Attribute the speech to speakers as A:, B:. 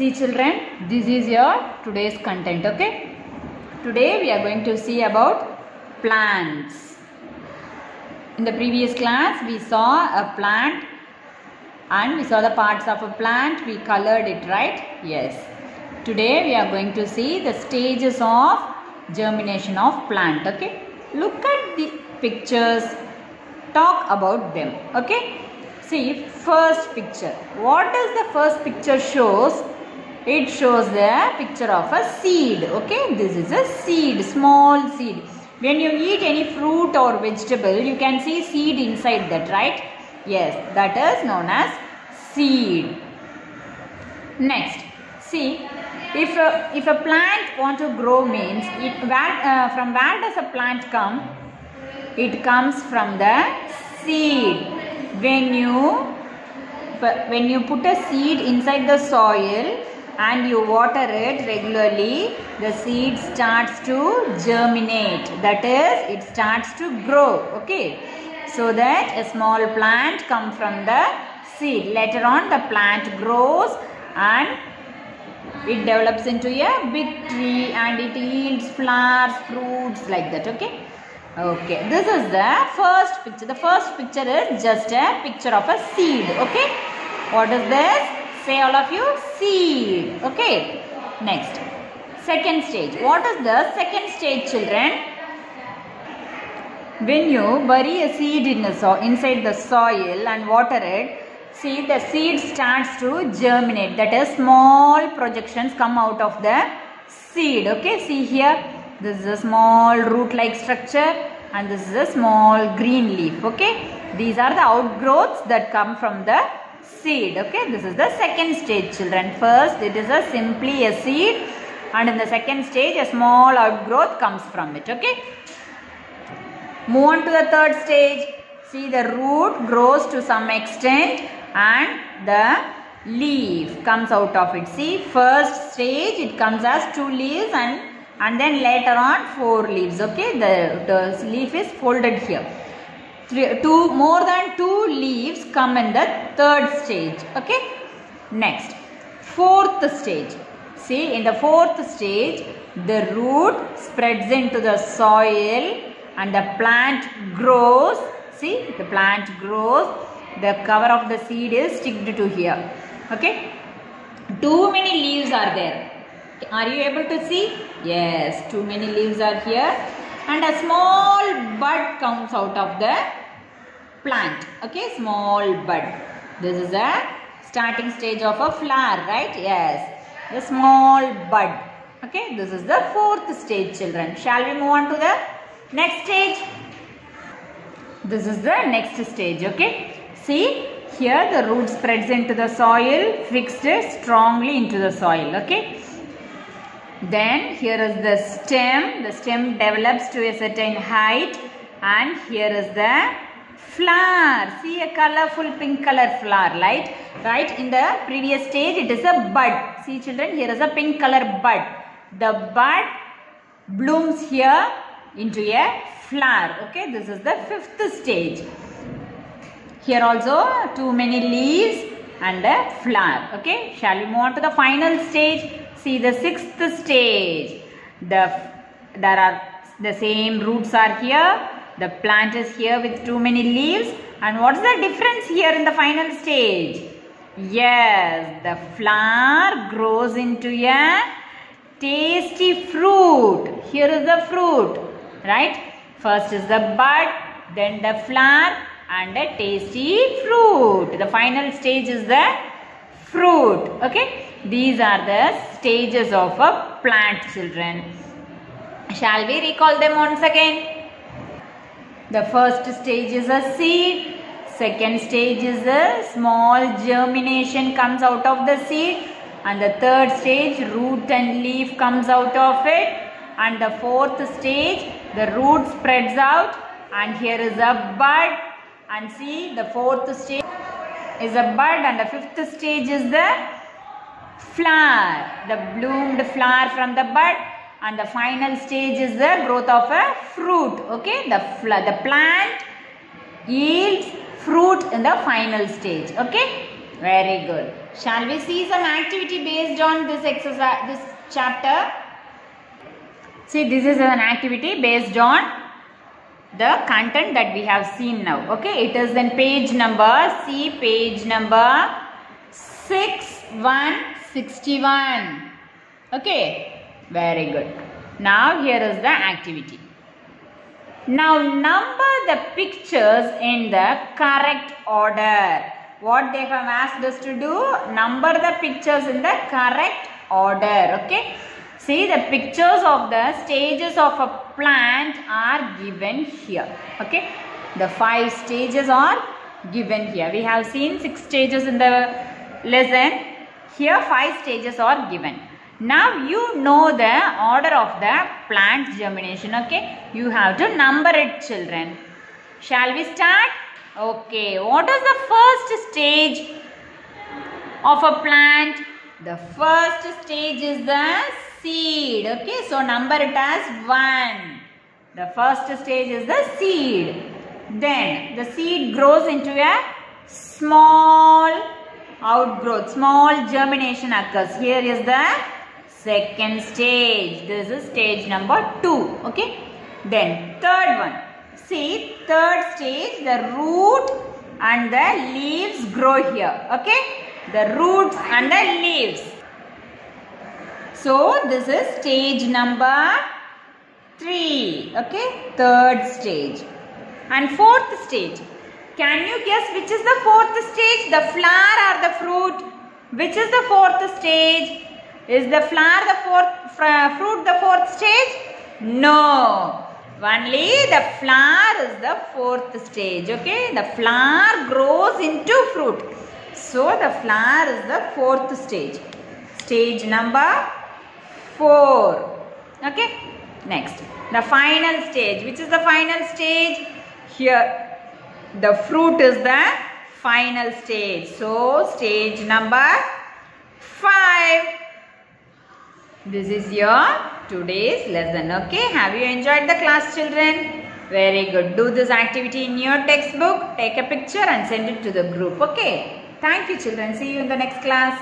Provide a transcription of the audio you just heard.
A: See children, this is your today's content, okay? Today we are going to see about plants. In the previous class we saw a plant and we saw the parts of a plant, we colored it, right? Yes. Today we are going to see the stages of germination of plant, okay? Look at the pictures, talk about them, okay? See, first picture. What does the first picture shows? It shows the picture of a seed. Okay, this is a seed, small seed. When you eat any fruit or vegetable, you can see seed inside that, right? Yes, that is known as seed. Next, see, if a, if a plant want to grow means, it, where, uh, from where does a plant come? It comes from the seed. When you when you put a seed inside the soil and you water it regularly, the seed starts to germinate. That is, it starts to grow. Okay. So that a small plant come from the seed. Later on, the plant grows and it develops into a big tree and it yields flowers, fruits like that. Okay. Okay, this is the first picture. The first picture is just a picture of a seed. Okay, what is this? Say all of you, seed. Okay, next, second stage. What is the second stage, children? When you bury a seed in the so inside the soil and water it, see the seed starts to germinate. That is, small projections come out of the seed. Okay, see here this is a small root like structure and this is a small green leaf okay these are the outgrowths that come from the seed okay? This is the second stage children. First it is a simply a seed and in the second stage a small outgrowth comes from it okay? Move on to the third stage. See the root grows to some extent and the leaf comes out of it. See first stage it comes as two leaves and and then later on four leaves okay? The, the leaf is folded here. Three, two more than two come in the third stage okay? Next fourth stage. See in the fourth stage the root spreads into the soil and the plant grows. See the plant grows. The cover of the seed is sticked to here okay? Too many leaves are there. Are you able to see? Yes, too many leaves are here. And a small bud comes out of the plant. Okay, small bud. This is a starting stage of a flower, right? Yes, the small bud. Okay, this is the fourth stage children. Shall we move on to the next stage? This is the next stage, okay? See, here the root spreads into the soil, fixed strongly into the soil, okay? Then here is the stem. The stem develops to a certain height and here is the flower. See a colorful pink color flower, right? Right in the previous stage it is a bud. See children here is a pink color bud. The bud blooms here into a flower. Okay, this is the fifth stage. Here also too many leaves and a flower. Okay, shall we move on to the final stage? See the sixth stage. The there are the same roots are here. The plant is here with too many leaves. And what's the difference here in the final stage? Yes, the flower grows into a tasty fruit. Here is the fruit, right? First is the bud, then the flower and a tasty fruit. The final stage is the fruit. Okay. These are the stages of a plant children. Shall we recall them once again? The first stage is a seed. Second stage is a small germination comes out of the seed. And the third stage root and leaf comes out of it. And the fourth stage the root spreads out. And here is a bud. And see the fourth stage is a bud and the fifth stage is the flower, the bloomed flower from the bud and the final stage is the growth of a fruit. Okay, the, the plant yields fruit in the final stage. Okay, Very good. Shall we see some activity based on this exercise, this chapter? See, this is an activity based on the content that we have seen now. Okay, it is in page number, see page number 6161. Okay, very good. Now here is the activity. Now number the pictures in the correct order. What they have asked us to do? Number the pictures in the correct order. Okay. See the pictures of the stages of a plant are given here. Okay. The five stages are given here. We have seen six stages in the lesson. Here five stages are given. Now you know the order of the plant germination. Okay. You have to number it children. Shall we start? Okay. What is the first stage of a plant? The first stage is the seed. Okay. So number it as 1. The first stage is the seed. Then the seed grows into a small outgrowth. Small germination occurs. Here is the second stage. This is stage number 2. Okay. Then third one. See third stage the root and the leaves grow here. Okay. The roots and the leaves. So this is stage number 3. Okay. Third stage. And fourth stage. Can you guess which is the fourth stage? The flower or the fruit? Which is the fourth stage? Is the flower the fourth fruit the fourth stage? No. Only the flower is the fourth stage. Okay. The flower grows into fruit. So the flower is the fourth stage. Stage number 4. Okay. Next. The final stage. Which is the final stage? Here. The fruit is the final stage. So stage number 5. This is your today's lesson. Okay. Have you enjoyed the class children? Very good. Do this activity in your textbook. Take a picture and send it to the group. Okay. Thank you children. See you in the next class.